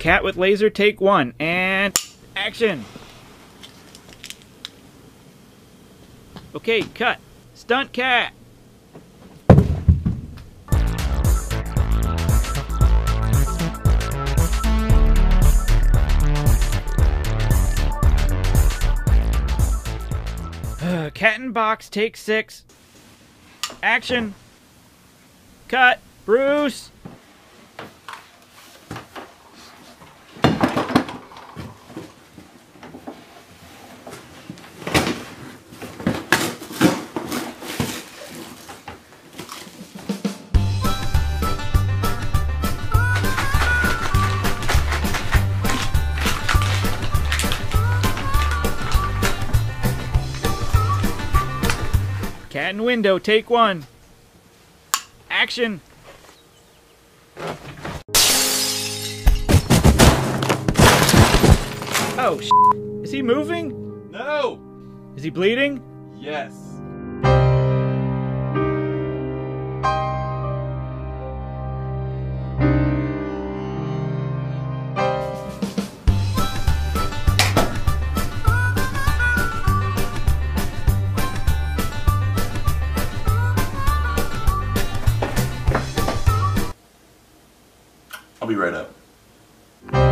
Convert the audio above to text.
Cat with laser, take one, and action. Okay, cut. Stunt cat. Cat in box, take six. Action. Cut. Bruce. Cat and window, take one. Action. Oh, sh- is he moving? No! Is he bleeding? Yes. be right up.